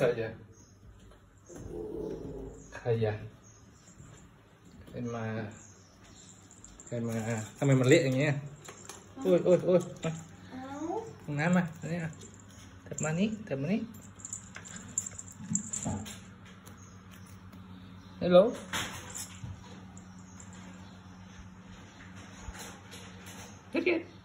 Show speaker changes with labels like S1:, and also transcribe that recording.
S1: dạ dạ em mà. Em mà. Thằng mình mà liệt nhé.
S2: Ôi
S1: ôi ôi nắm mà. Đấy à thật mà ní, thật mà ní. Hello. Thích good.